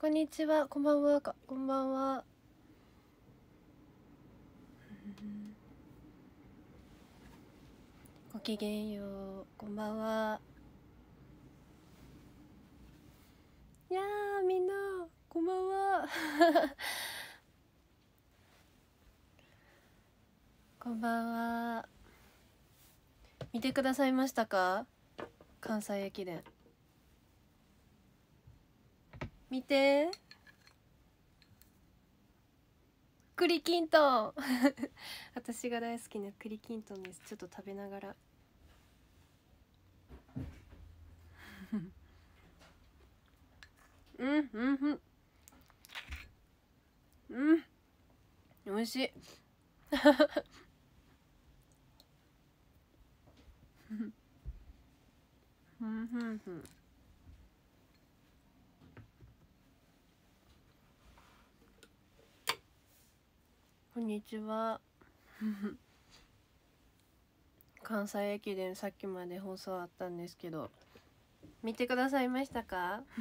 こんにちは。こんばんは。かこんばんは。ごきげんよう。こんばんは。いやーみんなこんばんは。こんばんは。見てくださいましたか？関西駅伝。見て。栗きんとん私が大好きな栗きんとんです。ちょっと食べながら。うんうんうん。うん。美味しい。うんうんうん。こんにちは。関西駅伝さっきまで放送あったんですけど見てくださいましたか？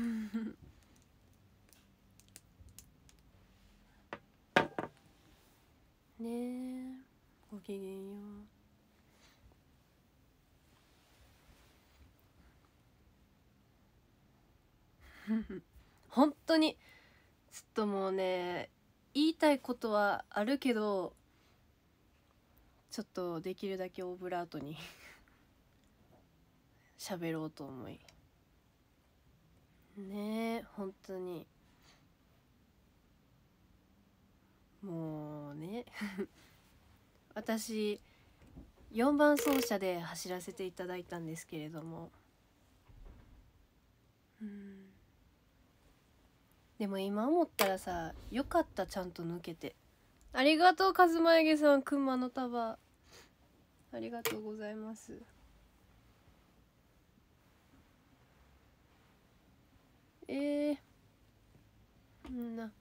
ねえごきげんよう。本当にちょっともうね言いたいことはあるけどちょっとできるだけオブラートに 喋ろうと思い。ねえ本当に。もうね。私4番走者で走らせていただいたんですけれども。うん。でも今思ったらさよかったちゃんと抜けて。ありがとうカズマエゲさんくまの束。ありがとうございます。えー、んな。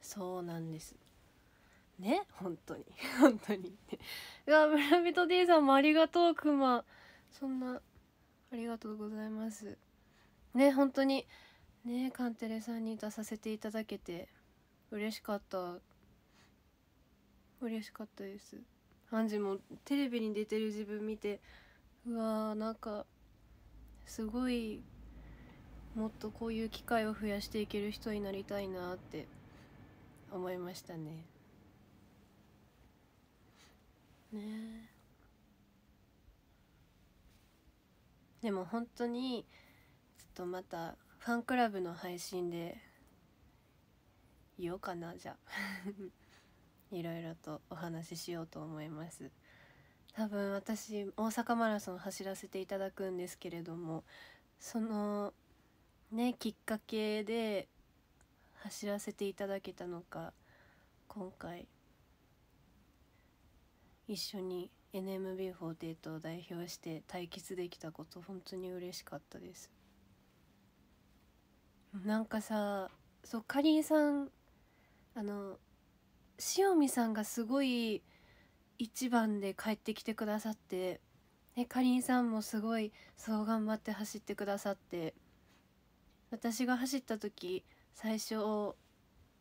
そうなんです。ね本当に。本当に。うわ村人 D さんもありがとうくま。そんなありがとうございます。ね本当にねカンテレさんに出させていただけて嬉しかった。嬉しかったです。ハンジもテレビに出てる自分見てうわーなんかすごいもっとこういう機会を増やしていける人になりたいなって思いましたね。ね。えでも本当にちょっとまたファンクラブの配信で言おうかなじゃあ。いろいろとお話ししようと思います。多分私大阪マラソン走らせていただくんですけれどもそのねきっかけで走らせていただけたのか今回一緒に NMB48 を代表して対決できたこと本当に嬉しかったです。なんかさそうかりんさんあの塩見さんがすごい一番で帰ってきてくださってねかりんさんもすごいそう頑張って走ってくださって私が走った時最初お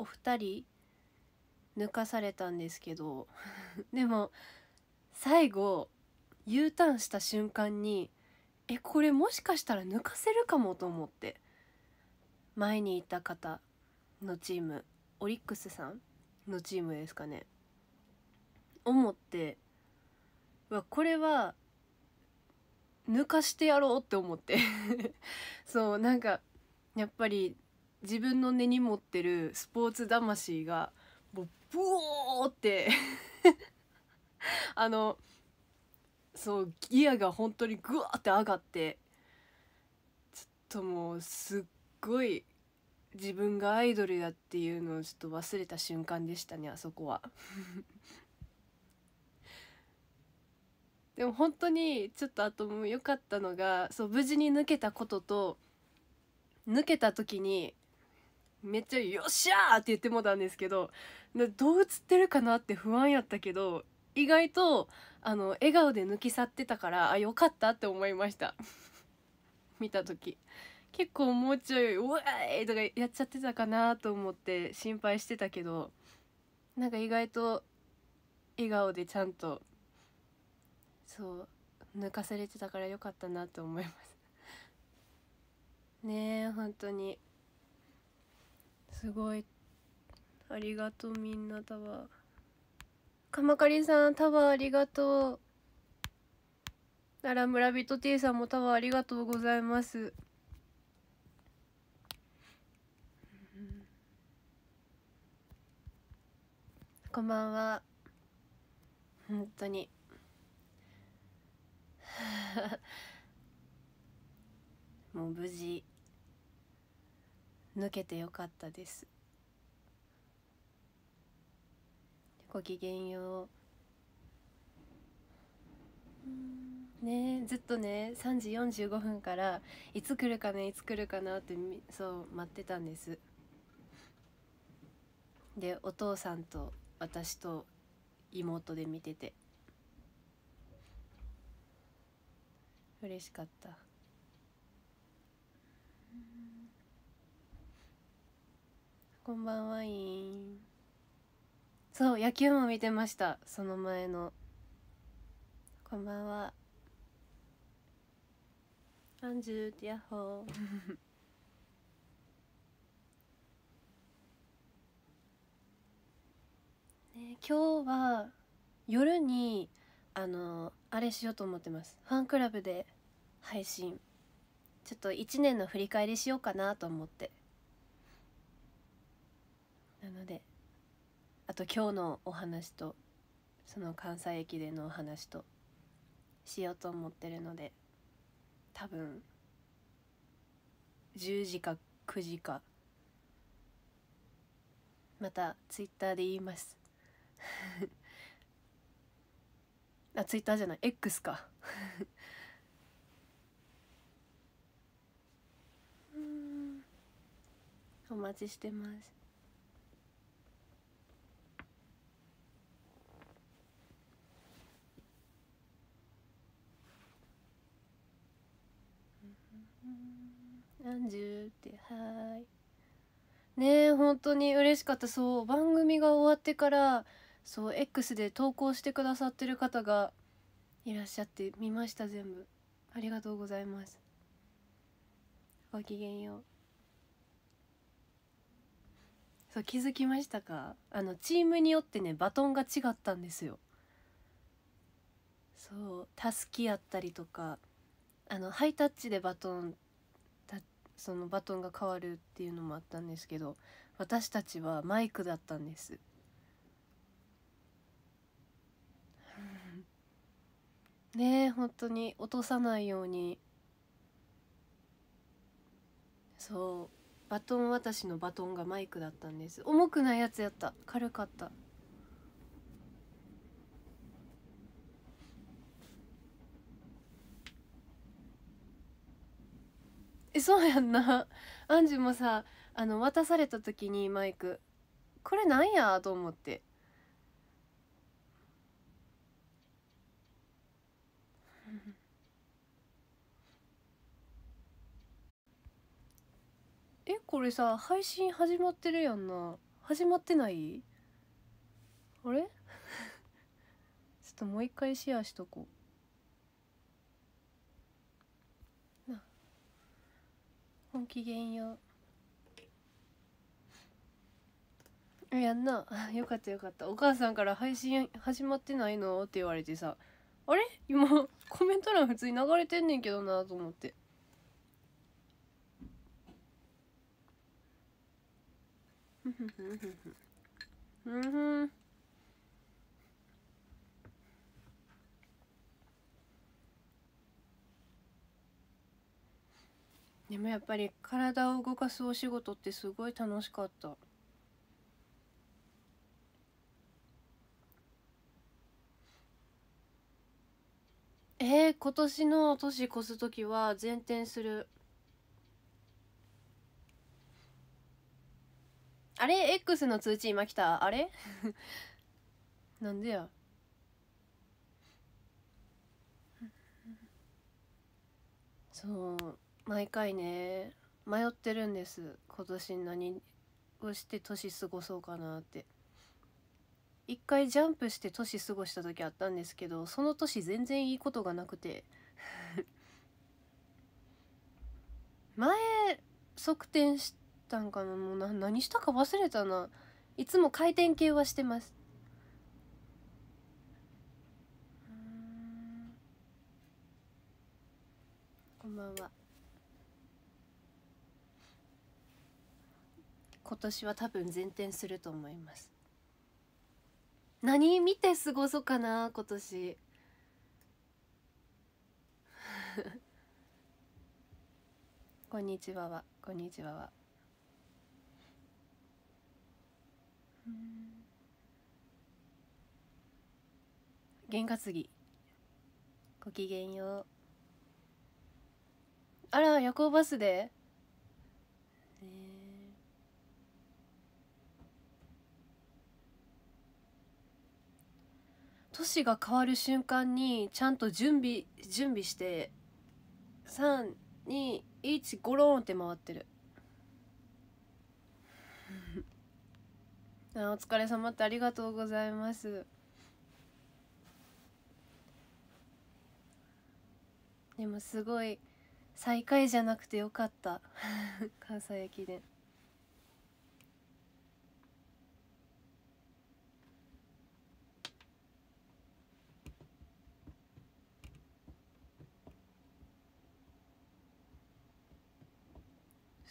二人抜かされたんですけど でも最後 U ターンした瞬間にえこれもしかしたら抜かせるかもと思って。前にいた方のチームオリックスさんのチームですかね。思ってわこれは抜かしてやろうって思って。そうなんかやっぱり自分の根に持ってるスポーツ魂がもうブオーって あのそうギアが本当にグワーって上がってちょっともうすっごい自分がアイドルやっていうのをちょっと忘れた瞬間でしたねあそこは でも本当にちょっとあともう良かったのがそう無事に抜けたことと抜けた時にめっちゃ「よっしゃー!」って言ってもたんですけどどう映ってるかなって不安やったけど意外とあの笑顔で抜き去ってたからあよかったって思いました。見た時。結構もうちょい「うわーい!」とかやっちゃってたかなと思って心配してたけどなんか意外と笑顔でちゃんとそう抜かされてたからよかったなと思います。ねえ本当に。すごい。ありがとうみんなタワーかまかりさんタワーありがとう。あら村人 T さんもタワーありがとうございます。こんばんは。本当に。もう無事抜けてよかったです。ごきげんよう。ねずっとね3時45分からいつ来るかねいつ来るかなってそう待ってたんです。でお父さんと私と妹で見てて。嬉しかった。こんばんはいんそう野球も見てました。その前の。こんばんは。アンジュヤッホー。ね、今日は夜にあのあれしようと思ってます。ファンクラブで配信。ちょっと1年の振り返りしようかなと思って。なのであと今日のお話とその関西駅でのお話としようと思ってるので多分10時か9時かまたツイッターで言います。あツイッターじゃない X か。お待ちしてます。何十ってはい。ねえ本当に嬉しかった。そう番組が終わってからそう X で投稿してくださってる方がいらっしゃって見ました全部。ありがとうございます。ごきげんよう。そう気づきましたか？あのチームによってねバトンが違ったんですよ。そうたすきやったりとか。あのハイタッチでバトンそのバトンが変わるっていうのもあったんですけど私たちはマイクだったんです。ねえ本当に落とさないように。そう。バトン渡しのバトンがマイクだったんです。重くないやつやった。軽かった。えそうやんな。アンジュもさあの渡された時にマイク。これなんやと思って。えこれさ配信始まってるやんな。始まってない？あれ？ちょっともう一回シェアしとこう。ごきげんよ。うやんな。よかったよかった。お母さんから配信始まってないの？って言われてさ。あれ？今コメント欄普通に流れてんねんけどなと思って。ふふふふふ。ふふ。でもやっぱり体を動かすお仕事ってすごい楽しかった。えー、今年の年越す時は前転する。あれ？X の通知今来た？あれ？なんでや？そう。毎回ね迷ってるんです。今年何をして年過ごそうかなって。一回ジャンプして年過ごした時あったんですけどその年全然いいことがなくて。前側転したんかな？もうな何したか忘れたな。いつも回転系はしてます。こんばんは。今年は多分前転すると思います。何見て過ごそうかな今年。こんにちははこんにちはは。験担ぎ。ごきげんよう。あら夜行バスで。年が変わる瞬間にちゃんと準備準備して321ゴローンって回ってる。お疲れ様ってありがとうございます。でもすごい最下位じゃなくてよかった。関西駅伝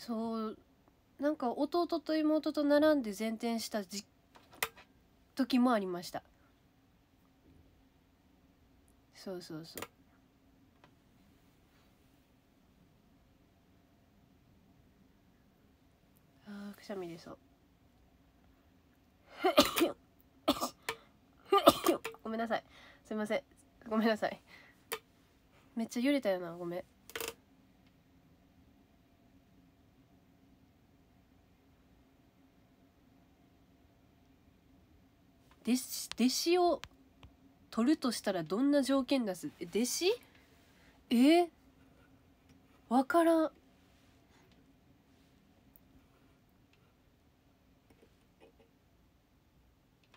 そうなんか弟と妹と並んで前転した時もありました。そうそうそう。あーくしゃみ出そう。ごめんなさい。すいません。ごめんなさい。めっちゃ揺れたよなごめん。弟子弟子を取るとしたらどんな条件出す？弟子？え？ー、分からん。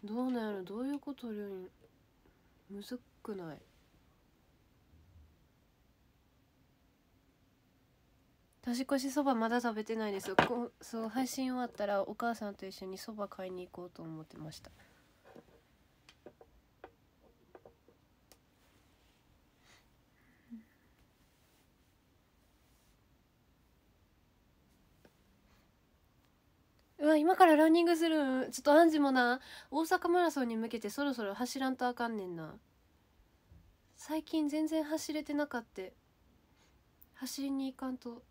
どうなんやろ？どういうことよりむずくない？年越しそばまだ食べてないですこそう配信終わったらお母さんと一緒にそば買いに行こうと思ってました。今からランニングする。ちょっとアンジもな大阪マラソンに向けてそろそろ走らんとあかんねんな。最近全然走れてなかって。走りに行かんと。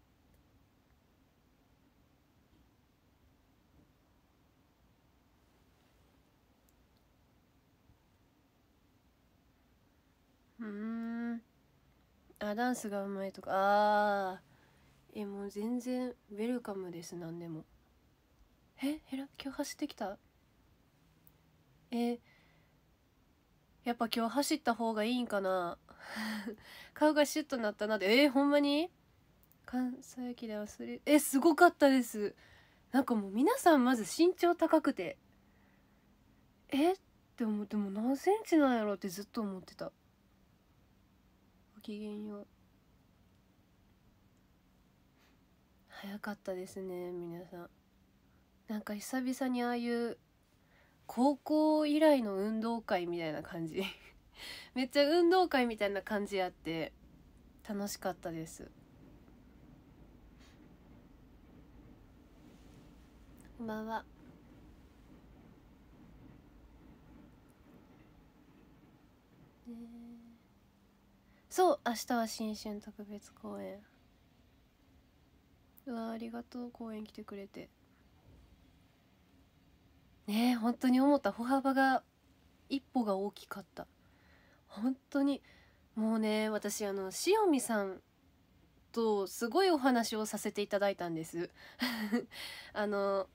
うん。あダンスがうまいとか。ああえもう全然ウェルカムです何でも。えヘラ今日走ってきた？えやっぱ今日走った方がいいんかな？顔がシュッとなったなでえー、ほんまに？関西駅で忘れえすごかったです。なんかもう皆さんまず身長高くて。えって思っても何センチなんやろってずっと思ってた。ごきげんよう。早かったですね皆さん。なんか久々にああいう高校以来の運動会みたいな感じ。めっちゃ運動会みたいな感じやって楽しかったです。こんばんは。そう明日は新春特別公演。うわありがとう公演来てくれてね本当に思った歩幅が一歩が大きかった。本当にもうね私あの塩見さんとすごいお話をさせていただいたんです。あの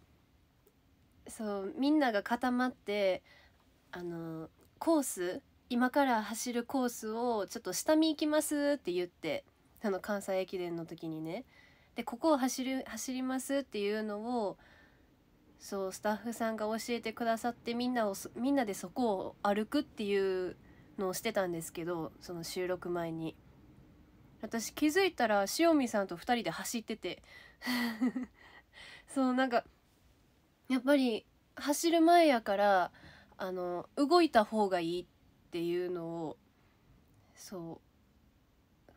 そうみんなが固まってあのコース今から走るコースをちょっと下見行きますって言ってその関西駅伝の時にね。でここを走る走りますっていうのをそうスタッフさんが教えてくださってみんなをみんなでそこを歩くっていうのをしてたんですけどその収録前に。私気づいたら塩見さんと2人で走ってて。そうなんかやっぱり走る前やからあの動いた方がいいっていうのをそう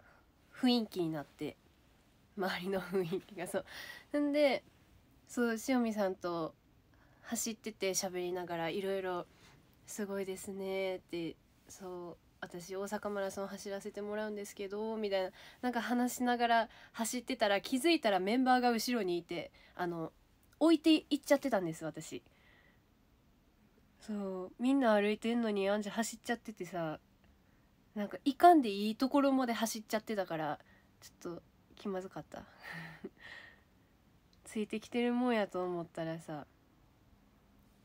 雰囲気になって。周りの雰囲気がそう。んでそう塩見さんと走ってて喋りながらいろいろ「すごいですね」ってそう私大阪マラソン走らせてもらうんですけどみたいななんか話しながら走ってたら気づいたらメンバーが後ろにいてあの置いていっちゃってたんです私。そうみんな歩いてんのにあんじゃ走っちゃっててさなんかいかんでいいところまで走っちゃってたからちょっと気まずかった。ついてきてるもんやと思ったらさ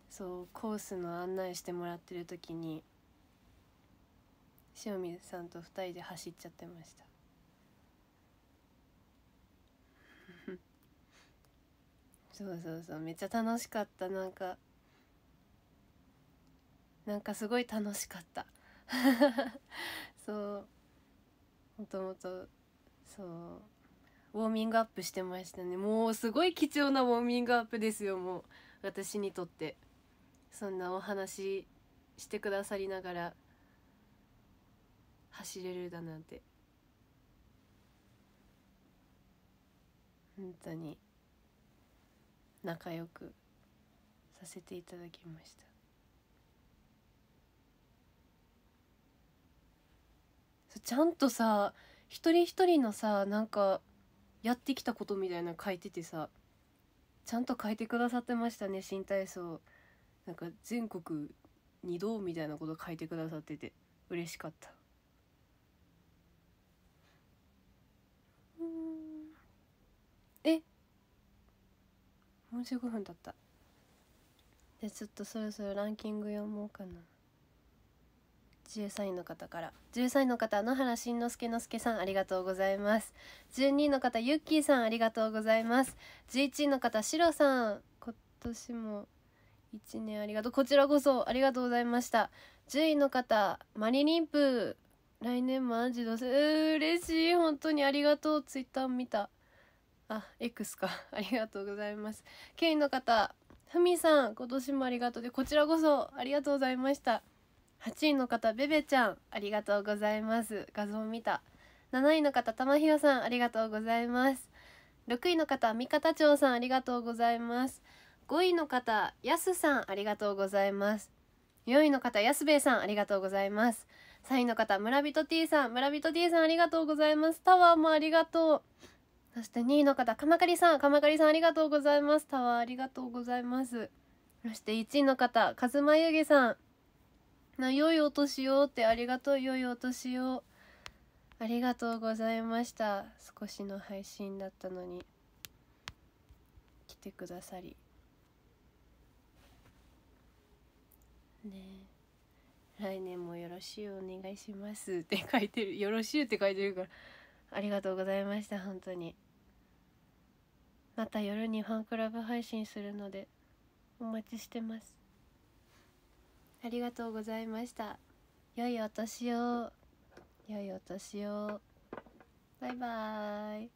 そうコースの案内してもらってる時に塩見さんと2人で走っちゃってました。そうそうそうめっちゃ楽しかった。なんかなんかすごい楽しかった。そうもともとそうウォーミングアップしてましたね。もうすごい貴重なウォーミングアップですよもう。私にとって。そんなお話してくださりながら走れるだなんて。本当に仲良くさせていただきました。ちゃんとさ一人一人のさなんかやってきたことみたいなの書いててさちゃんと書いてくださってましたね新体操。なんか全国2度みたいなこと書いてくださってて嬉しかった。え？もう15分経った。じゃちょっとそろそろランキング読もうかな。13位の方から。13位の方野原しんのすけのすけさんありがとうございます。12位の方ゆっきーさんありがとうございます。11位の方しろさん今年も1年ありがとう。こちらこそありがとうございました。10位の方マリリンプ。来年マジどうせ嬉しい本当にありがとう。ツイッター見た。あ X か。ありがとうございます。9位の方ふみさん今年もありがとう。でこちらこそありがとうございました。8位の方ベベちゃんありがとうございます。画像見た。7位の方玉ひよさんありがとうございます。6位の方三方町さんありがとうございます。5位の方やすさんありがとうございます。4位の方やすべいさんありがとうございます。3位の方村人 T さん村人 T さんありがとうございます。タワーもありがとう。そして2位の方鎌刈さん鎌刈さんありがとうございます。タワーありがとうございます。そして1位の方和馬ゆげさんな良いお年をってありがとう良いお年を。ありがとうございました。少しの配信だったのに。来てくださり。ね。来年もよろしゅうお願いします。って書いてる。よろしゅうって書いてるから。ありがとうございました本当に。また夜にファンクラブ配信するのでお待ちしてます。ありがとうございました。良いお年を。良いお年を。バイバーイ